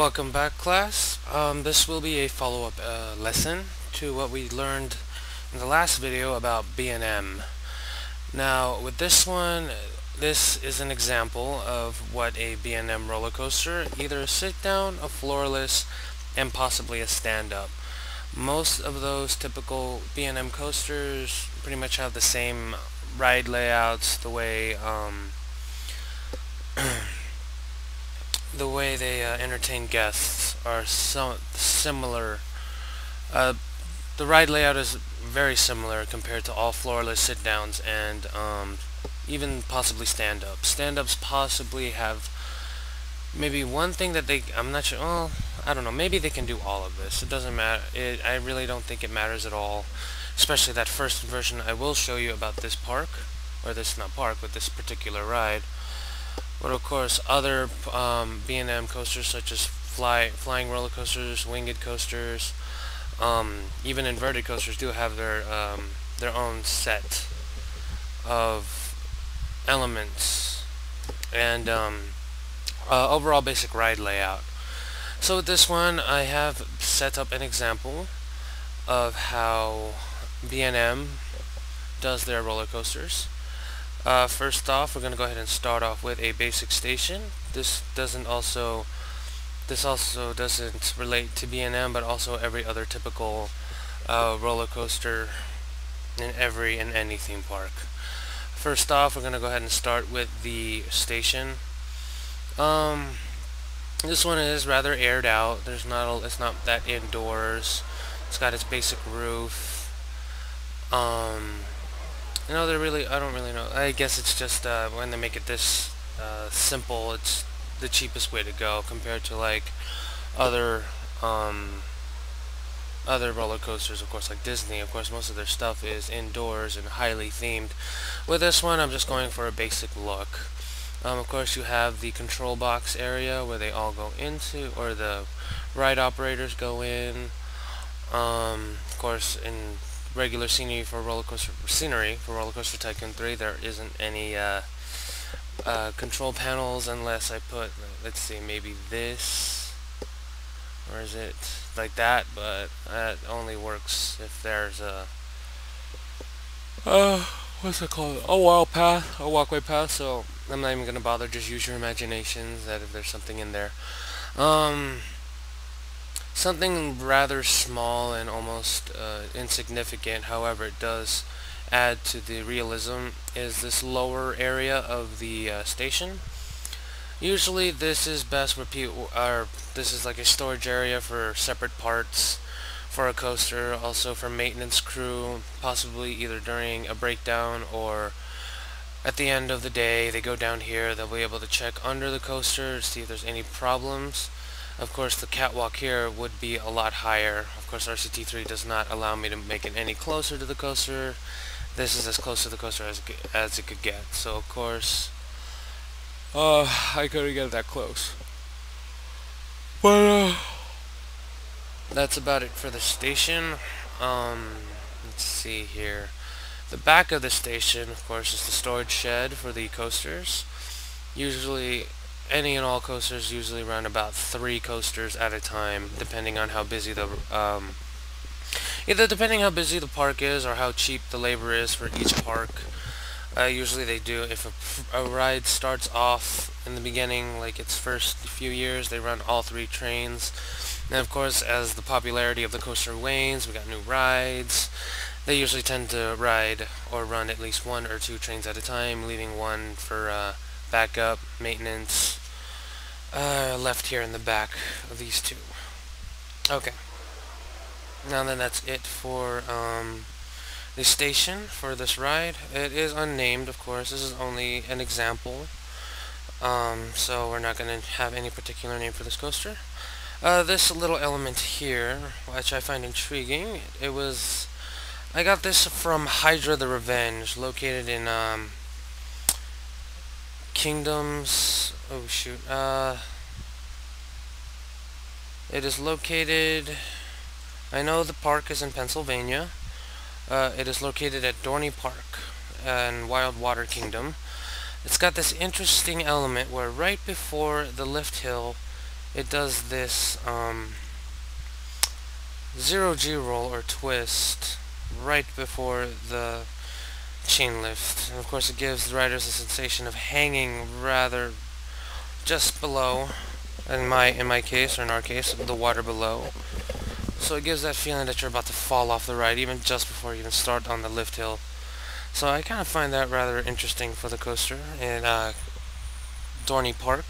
Welcome back class. Um, this will be a follow-up uh, lesson to what we learned in the last video about B&M. Now with this one, this is an example of what a B&M roller coaster, either a sit-down, a floorless, and possibly a stand-up. Most of those typical B&M coasters pretty much have the same ride layouts, the way um, the way they uh, entertain guests are so similar. Uh, the ride layout is very similar compared to all floorless sit-downs and um, even possibly stand-ups. Stand-ups possibly have maybe one thing that they, I'm not sure, well, I don't know, maybe they can do all of this. It doesn't matter, it, I really don't think it matters at all, especially that first version I will show you about this park, or this, not park, but this particular ride. But of course, other um, B&M coasters such as fly, flying roller coasters, winged coasters, um, even inverted coasters do have their um, their own set of elements and um, uh, overall basic ride layout. So with this one, I have set up an example of how B&M does their roller coasters. Uh, first off, we're going to go ahead and start off with a basic station. This doesn't also this also doesn't relate to B&M, but also every other typical uh, roller coaster in every and any theme park. First off, we're going to go ahead and start with the station. Um, this one is rather aired out. There's not a, it's not that indoors. It's got its basic roof. Um, you know, they're really, I don't really know. I guess it's just uh, when they make it this uh, simple, it's the cheapest way to go compared to like other um, other roller coasters, of course, like Disney. Of course, most of their stuff is indoors and highly themed. With this one, I'm just going for a basic look. Um, of course, you have the control box area where they all go into, or the ride operators go in. Um, of course, in regular scenery for roller coaster scenery for roller coaster tycoon 3 there isn't any uh, uh, control panels unless I put let's see maybe this or is it like that but that only works if there's a uh, what's it called? A wall path a walkway path so I'm not even gonna bother just use your imaginations that if there's something in there. Um Something rather small and almost uh, insignificant, however, it does add to the realism, is this lower area of the uh, station. Usually this is best where people are, this is like a storage area for separate parts for a coaster, also for maintenance crew, possibly either during a breakdown or at the end of the day they go down here, they'll be able to check under the coaster to see if there's any problems. Of course, the catwalk here would be a lot higher. Of course, RCT3 does not allow me to make it any closer to the coaster. This is as close to the coaster as, as it could get. So, of course, uh, I couldn't get that close. But, uh, that's about it for the station. Um, let's see here. The back of the station, of course, is the storage shed for the coasters. Usually any and all coasters usually run about three coasters at a time, depending on how busy the um, either depending how busy the park is or how cheap the labor is for each park. Uh, usually they do if a, a ride starts off in the beginning, like its first few years, they run all three trains. And of course, as the popularity of the coaster wanes, we got new rides. They usually tend to ride or run at least one or two trains at a time, leaving one for uh, backup, maintenance, uh, left here in the back of these two. Okay. Now then that's it for um, the station for this ride. It is unnamed, of course. This is only an example. Um, so we're not going to have any particular name for this coaster. Uh, this little element here, which I find intriguing, it was... I got this from Hydra the Revenge, located in um, Kingdoms Oh shoot. Uh, it is located. I know the park is in Pennsylvania. Uh, it is located at Dorney Park in Wild Water Kingdom. It's got this interesting element where right before the lift hill it does this um, zero G roll or twist right before the chain lift. And of course it gives the riders a sensation of hanging rather just below, in my in my case, or in our case, the water below. So it gives that feeling that you're about to fall off the ride, even just before you even start on the lift hill. So I kind of find that rather interesting for the coaster in uh, Dorney Park.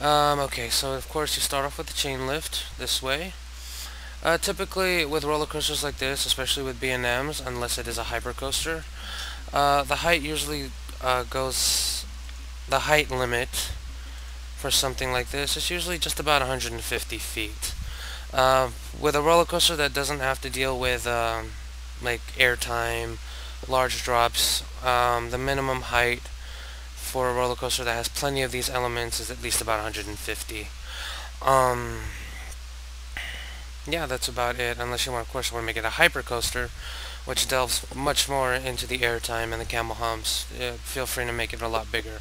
Um, okay, so of course you start off with the chain lift this way. Uh, typically with roller coasters like this, especially with B&Ms, unless it is a hypercoaster, uh, the height usually uh, goes, the height limit for something like this is usually just about 150 feet. Uh, with a roller coaster that doesn't have to deal with um, like airtime, large drops, um, the minimum height for a roller coaster that has plenty of these elements is at least about 150. Um, yeah, that's about it. Unless you want, of course, want to make it a hyper coaster, which delves much more into the airtime and the camel humps. Uh, feel free to make it a lot bigger.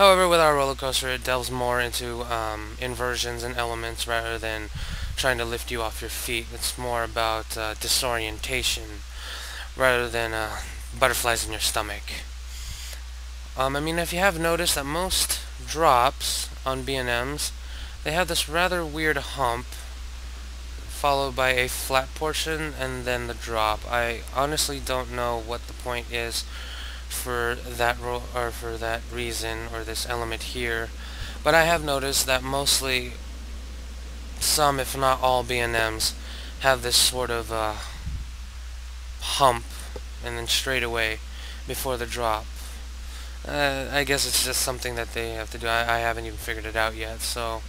However, with our roller coaster, it delves more into um, inversions and elements rather than trying to lift you off your feet. It's more about uh, disorientation rather than uh, butterflies in your stomach. Um, I mean, if you have noticed that most drops on B&Ms, they have this rather weird hump followed by a flat portion and then the drop. I honestly don't know what the point is for that or for that reason or this element here, but I have noticed that mostly some, if not all, B&Ms have this sort of uh, hump and then straight away before the drop. Uh, I guess it's just something that they have to do. I, I haven't even figured it out yet. So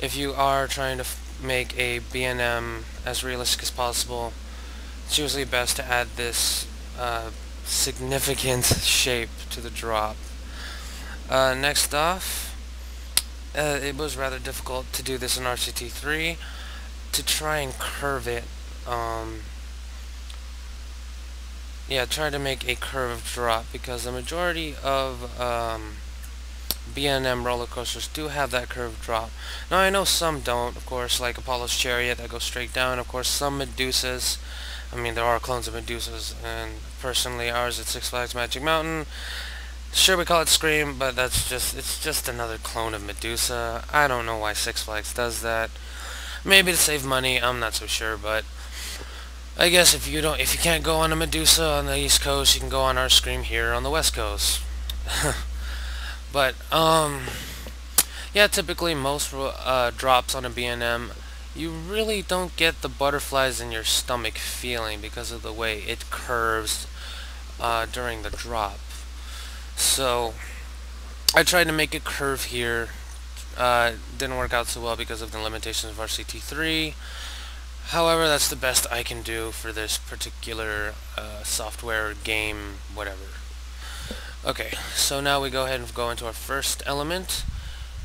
if you are trying to make a B&M as realistic as possible, it's usually best to add this uh, significant shape to the drop. Uh, next off, uh, it was rather difficult to do this in RCT3 to try and curve it. Um, yeah, try to make a curved drop because the majority of um, roller coasters do have that curved drop. Now I know some don't, of course, like Apollo's Chariot that goes straight down. Of course, some Medusas. I mean, there are clones of Medusas, and personally, ours at Six Flags Magic Mountain. Sure, we call it Scream, but that's just it's just another clone of Medusa. I don't know why Six Flags does that. Maybe to save money. I'm not so sure, but I guess if you don't, if you can't go on a Medusa on the East Coast, you can go on our Scream here on the West Coast. But, um, yeah, typically most uh, drops on a B&M, you really don't get the butterflies in your stomach feeling because of the way it curves uh, during the drop. So, I tried to make it curve here. Uh, didn't work out so well because of the limitations of RCT3. However, that's the best I can do for this particular uh, software, game, whatever. Okay, so now we go ahead and go into our first element,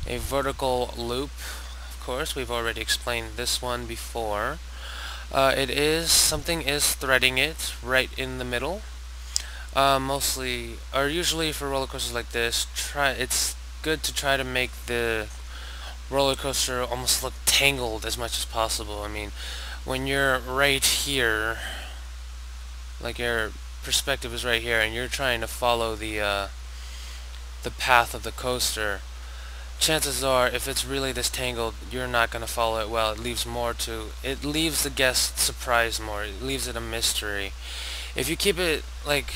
a vertical loop. Course, we've already explained this one before. Uh, it is, something is threading it right in the middle. Uh, mostly, or usually for roller coasters like this, try it's good to try to make the roller coaster almost look tangled as much as possible. I mean, when you're right here, like you're perspective is right here and you're trying to follow the uh, the path of the coaster chances are if it's really this tangled you're not going to follow it well. It leaves more to it leaves the guest surprised more. It leaves it a mystery. If you keep it like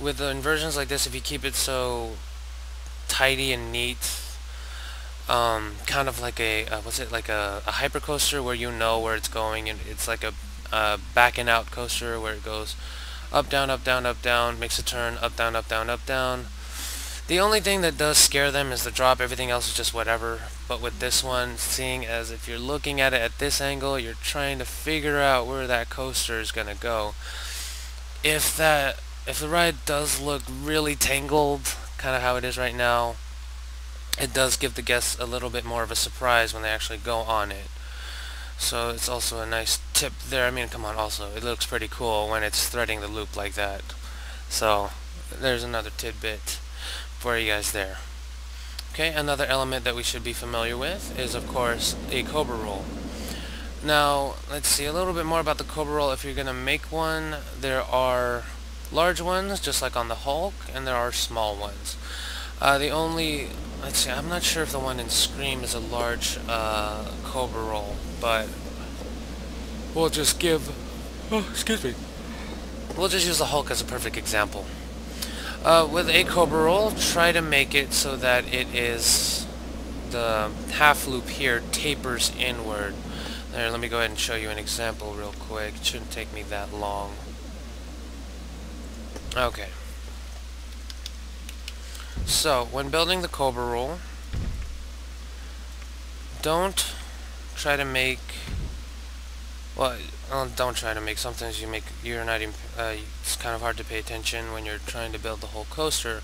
with the inversions like this if you keep it so tidy and neat um, kind of like a uh, what's it like a, a hypercoaster where you know where it's going and it's like a, back and out coaster where it goes up, down, up, down, up, down, makes a turn, up, down, up, down, up, down. The only thing that does scare them is the drop, everything else is just whatever. But with this one, seeing as if you're looking at it at this angle, you're trying to figure out where that coaster is going to go. If that, if the ride does look really tangled, kind of how it is right now, it does give the guests a little bit more of a surprise when they actually go on it. So it's also a nice tip there. I mean, come on, also, it looks pretty cool when it's threading the loop like that. So, there's another tidbit for you guys there. Okay, another element that we should be familiar with is, of course, a Cobra roll. Now, let's see a little bit more about the Cobra roll. If you're going to make one, there are large ones, just like on the Hulk, and there are small ones. Uh, the only, let's see, I'm not sure if the one in Scream is a large uh, Cobra roll, but we'll just give, oh, excuse me, we'll just use the Hulk as a perfect example. Uh, with a Cobra roll, try to make it so that it is the half loop here tapers inward. There, let me go ahead and show you an example real quick. It shouldn't take me that long. Okay. So, when building the Cobra roll, don't try to make well, don't try to make. Sometimes you make you're not even. Uh, it's kind of hard to pay attention when you're trying to build the whole coaster,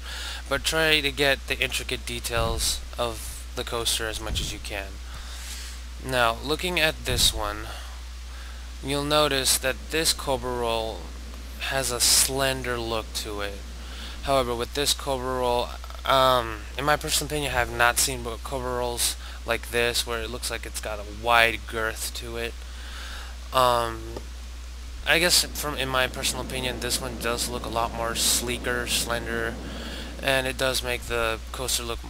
but try to get the intricate details of the coaster as much as you can. Now, looking at this one, you'll notice that this Cobra roll has a slender look to it. However, with this Cobra roll, um, in my personal opinion, I have not seen Cobra rolls like this, where it looks like it's got a wide girth to it. Um, I guess from in my personal opinion, this one does look a lot more sleeker, slender, and it does make the coaster look,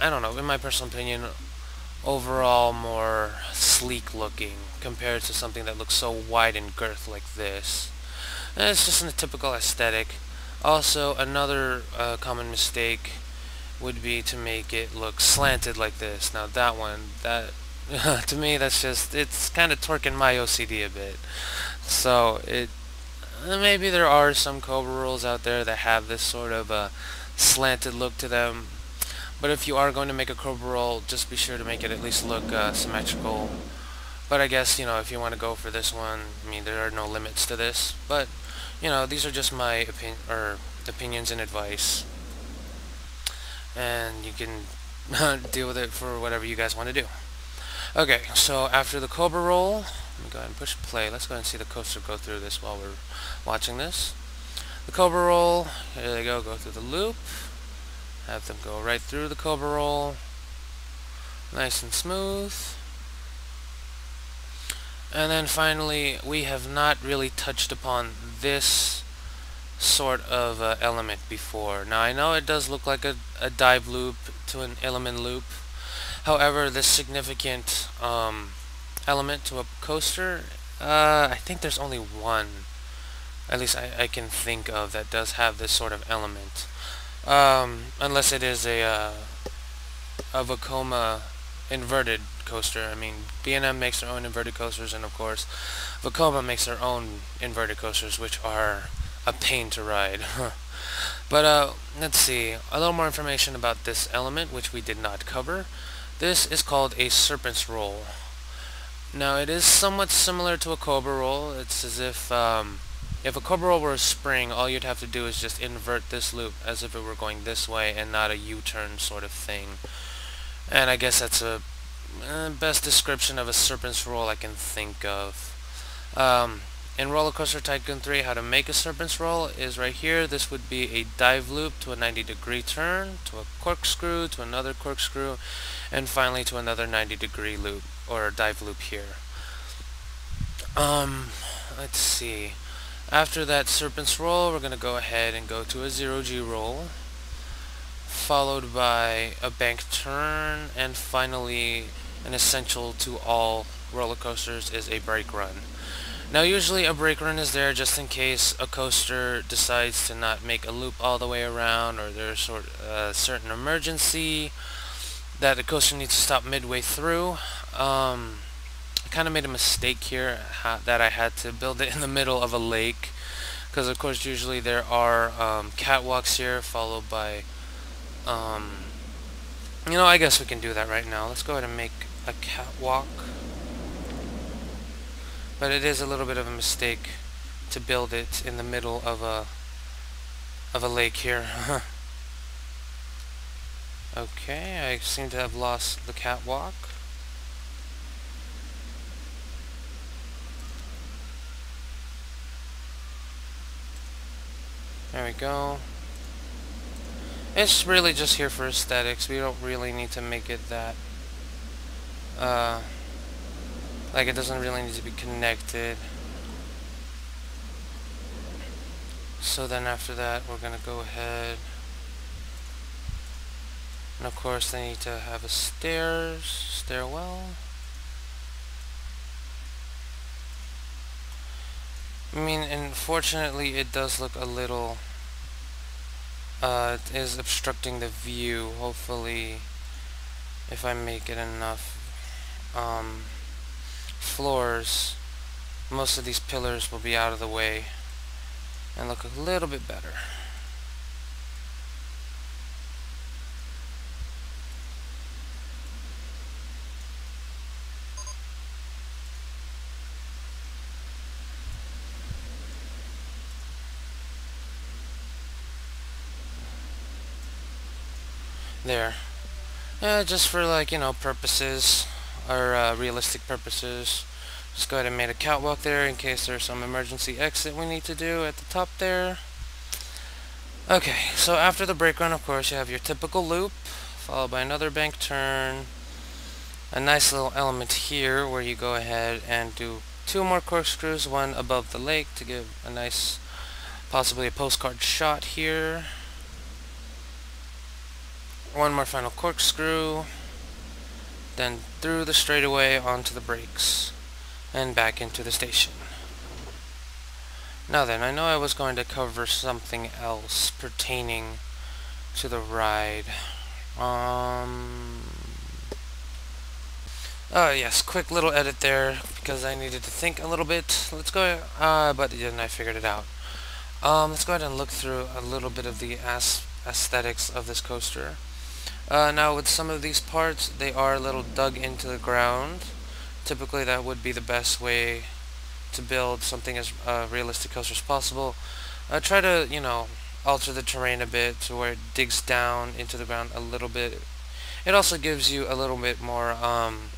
I don't know, in my personal opinion, overall more sleek looking compared to something that looks so wide in girth like this. And it's just a typical aesthetic. Also, another uh, common mistake would be to make it look slanted like this. Now that one, that to me that's just it's kind of twerking my OCD a bit. So it uh, maybe there are some Cobra rolls out there that have this sort of a slanted look to them. But if you are going to make a Cobra roll just be sure to make it at least look uh, symmetrical. But I guess you know if you want to go for this one I mean there are no limits to this. But you know these are just my opinion or opinions and advice. And you can deal with it for whatever you guys want to do Okay, so after the Cobra roll, let me go ahead and push play. Let's go ahead and see the coaster go through this while we're watching this. The Cobra roll, here they go, go through the loop. Have them go right through the Cobra roll. Nice and smooth. And then finally, we have not really touched upon this sort of uh, element before. Now I know it does look like a, a dive loop to an Immelmann loop, However, this significant um, element to a coaster, uh, I think there's only one, at least I, I, can think of, that does have this sort of element. Um, unless it is a, uh, a Vekoma inverted coaster. I mean, B&M makes their own inverted coasters, and of course, Vekoma makes their own inverted coasters, which are a pain to ride. but uh, let's see, a little more information about this element, which we did not cover. This is called a serpent's roll. Now it is somewhat similar to a cobra roll. It's as if um, if a cobra roll were a spring, all you'd have to do is just invert this loop as if it were going this way and not a U-turn sort of thing. And I guess that's a uh, best description of a serpent's roll I can think of. Um, in Roller Coaster Tycoon 3, how to make a serpent's roll is right here. This would be a dive loop to a 90 degree turn, to a corkscrew, to another corkscrew, and finally to another 90 degree loop, or dive loop here. Um, let's see. After that serpent's roll, we're going to go ahead and go to a zero G roll, followed by a bank turn, and finally, an essential to all roller coasters is a brake run. Now usually a brake run is there just in case a coaster decides to not make a loop all the way around or there's sort a uh, certain emergency that the coaster needs to stop midway through. Um, I kind of made a mistake here that I had to build it in the middle of a lake because of course usually there are um, catwalks here followed by um, you know I guess we can do that right now. Let's go ahead and make a catwalk. But it is a little bit of a mistake to build it in the middle of a of a lake here. okay, I seem to have lost the catwalk. There we go. It's really just here for aesthetics. We don't really need to make it that, uh, like it doesn't really need to be connected. So then after that, we're going to go ahead. And of course, they need to have a stairs, stairwell. I mean, unfortunately, it does look a little uh, it is obstructing the view. Hopefully, if I make it enough um, floors, most of these pillars will be out of the way and look a little bit better. There. Just for like, you know, purposes, or uh, realistic purposes. Just go ahead and make a catwalk there in case there's some emergency exit we need to do at the top there. Okay, so after the brake run, of course, you have your typical loop, followed by another bank turn, a nice little element here where you go ahead and do two more corkscrews, one above the lake to give a nice, possibly a postcard shot here. One more final corkscrew, then through the straightaway onto the brakes, and back into the station. Now then, I know I was going to cover something else pertaining to the ride. Um... Oh yes, quick little edit there, because I needed to think a little bit. Let's go, uh, but then I figured it out. Um, let's go ahead and look through a little bit of the aesthetics of this coaster. Uh, now with some of these parts, they are a little dug into the ground. Typically that would be the best way to build something as uh, realistic coaster as possible. Uh, try to, you know, alter the terrain a bit to where it digs down into the ground a little bit. It also gives you a little bit more um,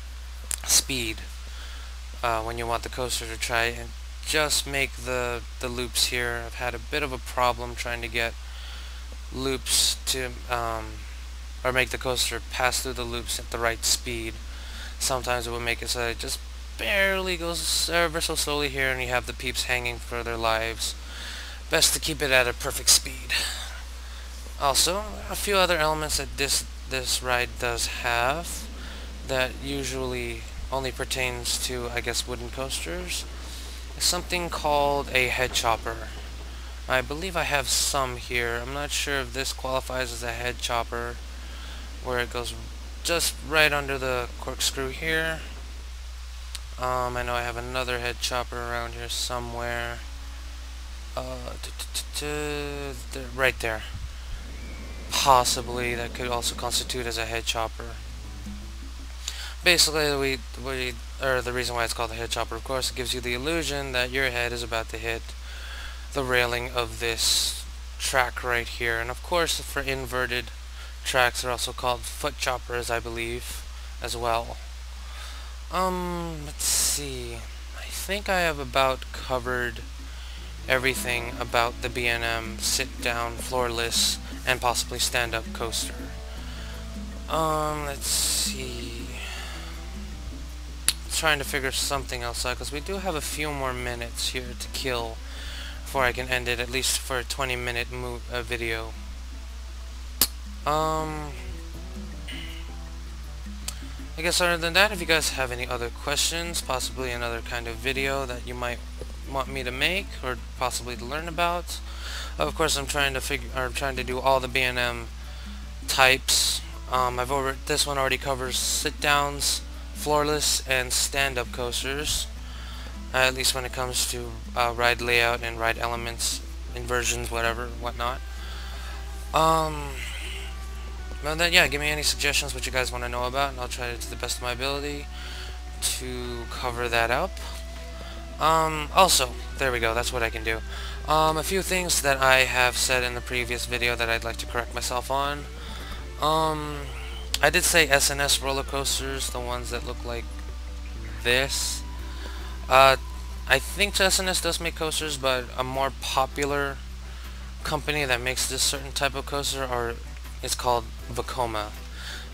speed uh, when you want the coaster to try and just make the, the loops here. I've had a bit of a problem trying to get loops to um, or make the coaster pass through the loops at the right speed. Sometimes it will make it so it just barely goes ever so slowly here and you have the peeps hanging for their lives. Best to keep it at a perfect speed. Also, a few other elements that this this ride does have that usually only pertains to, I guess, wooden coasters is something called a head chopper. I believe I have some here. I'm not sure if this qualifies as a head chopper where it goes just right under the corkscrew here. Um, I know I have another head chopper around here somewhere. Uh, right there. Possibly that could also constitute as a head chopper. Basically, we, we, or the reason why it's called a head chopper, of course, it gives you the illusion that your head is about to hit the railing of this track right here. And of course, for inverted tracks are also called foot choppers, I believe, as well. Um, let's see. I think I have about covered everything about the B&M sit-down, floorless, and possibly stand-up coaster. Um, let's see. trying to figure something else out, because we do have a few more minutes here to kill before I can end it, at least for a 20-minute uh, video. Um, I guess other than that, if you guys have any other questions, possibly another kind of video that you might want me to make or possibly to learn about. Of course, I'm trying to figure, or trying to do all the B&M types. Um, I've over this one already covers sit downs, floorless, and stand-up coasters. Uh, at least when it comes to uh, ride layout and ride elements, inversions, whatever, whatnot. Um, then, yeah, give me any suggestions what you guys want to know about, and I'll try to, to the best of my ability to cover that up. Um, also, there we go, that's what I can do. Um, a few things that I have said in the previous video that I'd like to correct myself on. Um, I did say S&S roller coasters, the ones that look like this. Uh, I think S&S does make coasters, but a more popular company that makes this certain type of coaster are is called Vekoma.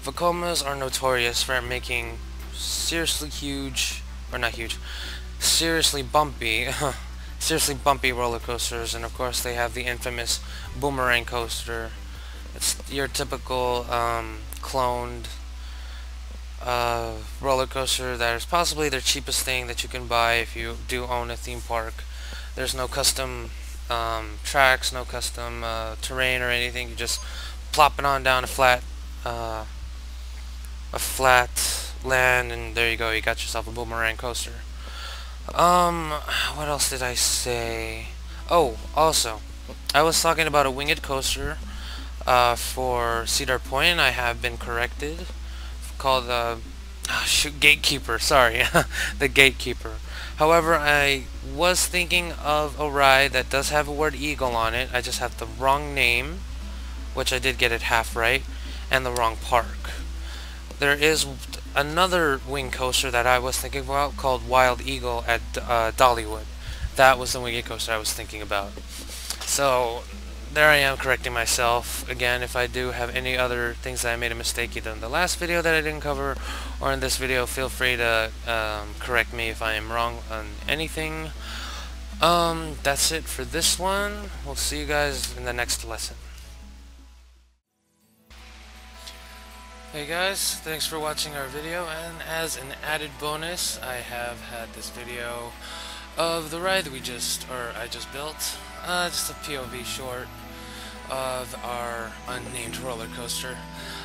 Vekomas are notorious for making seriously huge, or not huge, seriously bumpy, seriously bumpy roller coasters, and of course they have the infamous boomerang coaster. It's your typical um, cloned uh, roller coaster that is possibly the cheapest thing that you can buy if you do own a theme park. There's no custom um, tracks, no custom uh, terrain or anything. You just plop it on down a flat, uh, a flat land, and there you go. You got yourself a boomerang coaster. Um, what else did I say? Oh, also, I was talking about a winged coaster uh, for Cedar Point. I have been corrected. Called the oh, shoot Gatekeeper. Sorry, the Gatekeeper. However, I was thinking of a ride that does have a word eagle on it. I just have the wrong name, which I did get it half right, and the wrong park. There is another wing coaster that I was thinking about called Wild Eagle at uh, Dollywood. That was the wing coaster I was thinking about. So there I am correcting myself. Again, if I do have any other things that I made a mistake either in the last video that I didn't cover or in this video, feel free to um, correct me if I am wrong on anything. Um, that's it for this one. We'll see you guys in the next lesson. Hey guys, thanks for watching our video, and as an added bonus, I have had this video of the ride that we just, or I just built, uh, just a POV short of our unnamed roller coaster.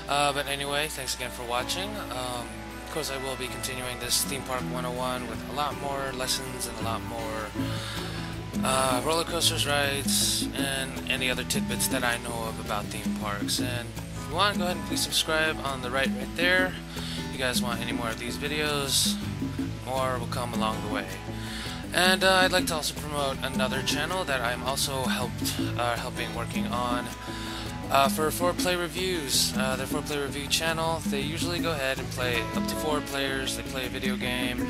Uh, but anyway, thanks again for watching. Um, of course, I will be continuing this Theme Park 101 with a lot more lessons and a lot more uh, roller coasters, rides, and any other tidbits that I know of about theme parks. And if you want, go ahead and please subscribe on the right right there. If you guys want any more of these videos, more will come along the way. And uh, I'd like to also promote another channel that I'm also helped uh, helping working on uh, for 4Play Reviews. Uh, their 4Play Review channel, they usually go ahead and play up to four players. They play a video game.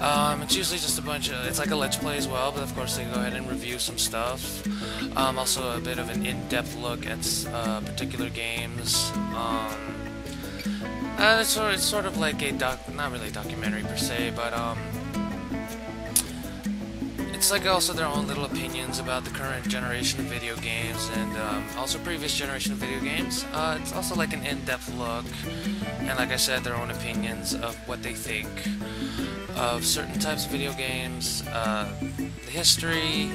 Um, it's usually just a bunch of, it's like a Let's Play as well, but of course they go ahead and review some stuff. Um, also a bit of an in-depth look at uh, particular games. Um, it's, sort of, it's sort of like a doc, not really a documentary per se, but um, it's like also their own little opinions about the current generation of video games and um, also previous generation of video games. Uh, it's also like an in-depth look, and like I said, their own opinions of what they think of certain types of video games, uh, the history,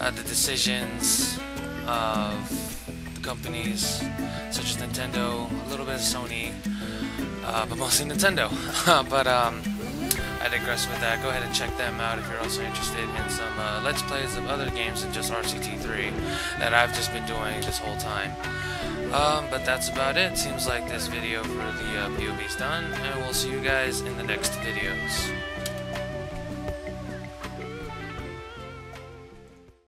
uh, the decisions of the companies such as Nintendo, a little bit of Sony, uh, but mostly Nintendo. but um, I digress with that. Go ahead and check them out if you're also interested in some uh, Let's Plays of other games than just RCT3 that I've just been doing this whole time. Um, but that's about it. Seems like this video for the uh, is done, and we'll see you guys in the next videos.